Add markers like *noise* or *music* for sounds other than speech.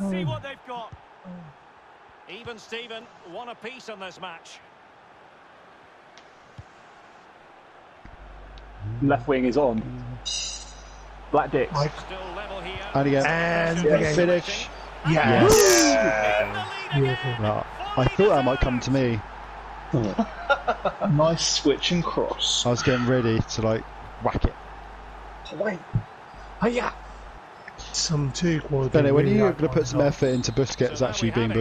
Let's see oh. what they've got. Oh. Even Steven, one apiece on this match. Left wing is on. Black Dicks. Mike. Still level here. And again. And Yeah. again. Finish. Yes. In the lead Beautiful. Right. I thought that might come to me. *laughs* nice switch and cross. I was getting ready to like whack it. Wait. Oh, Hiya. Some two quality. Benny, when are you like going to put some effort into Busquets So actually being have it.